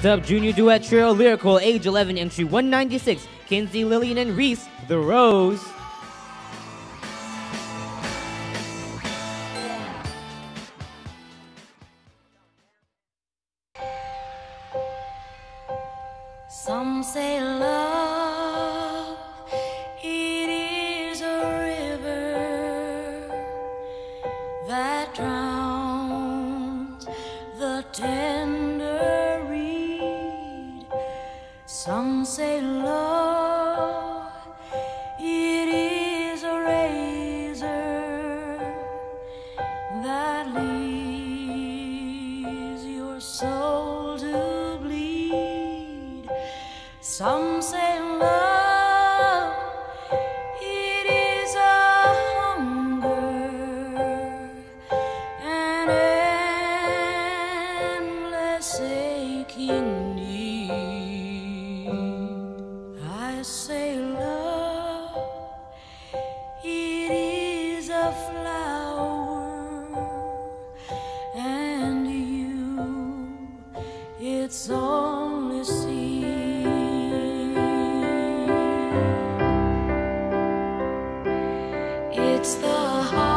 Sub Junior Duet Trio Lyrical, age 11, entry 196, Kinsie, Lillian, and Reese, The Rose. Some say love, it is a river that drowns the tender Some say love, it is a razor that leaves your soul to bleed. Some say love, it is a hunger, an endless aching I say love, it is a flower, and you, it's only seed. It's the heart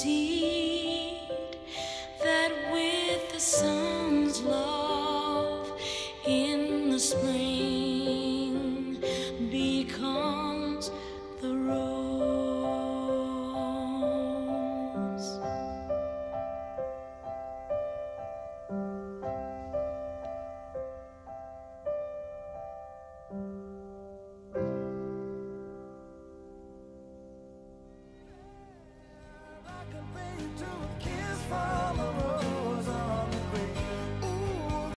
seed that with the sun's love in the spring.